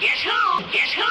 Guess who? Guess who?